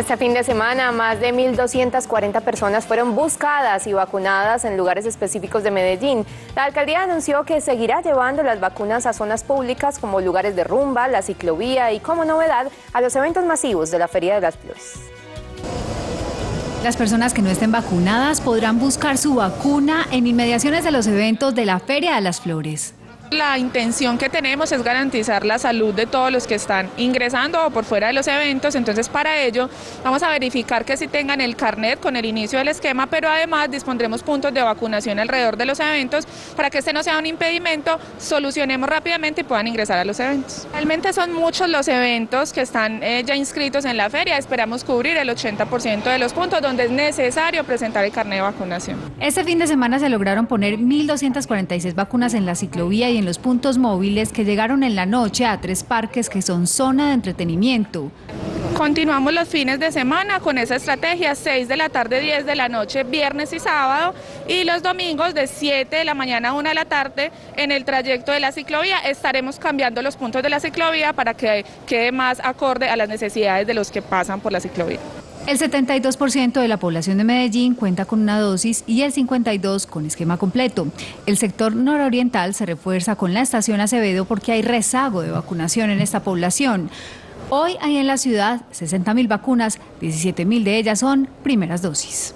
Este fin de semana, más de 1.240 personas fueron buscadas y vacunadas en lugares específicos de Medellín. La alcaldía anunció que seguirá llevando las vacunas a zonas públicas como lugares de rumba, la ciclovía y como novedad a los eventos masivos de la Feria de las Flores. Las personas que no estén vacunadas podrán buscar su vacuna en inmediaciones de los eventos de la Feria de las Flores. La intención que tenemos es garantizar la salud de todos los que están ingresando o por fuera de los eventos, entonces para ello vamos a verificar que si tengan el carnet con el inicio del esquema, pero además dispondremos puntos de vacunación alrededor de los eventos para que este no sea un impedimento, solucionemos rápidamente y puedan ingresar a los eventos. Realmente son muchos los eventos que están eh, ya inscritos en la feria, esperamos cubrir el 80% de los puntos donde es necesario presentar el carnet de vacunación. Este fin de semana se lograron poner 1.246 vacunas en la ciclovía y en los puntos móviles que llegaron en la noche a tres parques que son zona de entretenimiento. Continuamos los fines de semana con esa estrategia, 6 de la tarde, 10 de la noche, viernes y sábado, y los domingos de 7 de la mañana a 1 de la tarde en el trayecto de la ciclovía. Estaremos cambiando los puntos de la ciclovía para que quede más acorde a las necesidades de los que pasan por la ciclovía. El 72% de la población de Medellín cuenta con una dosis y el 52% con esquema completo. El sector nororiental se refuerza con la estación Acevedo porque hay rezago de vacunación en esta población. Hoy hay en la ciudad 60.000 vacunas, 17.000 de ellas son primeras dosis.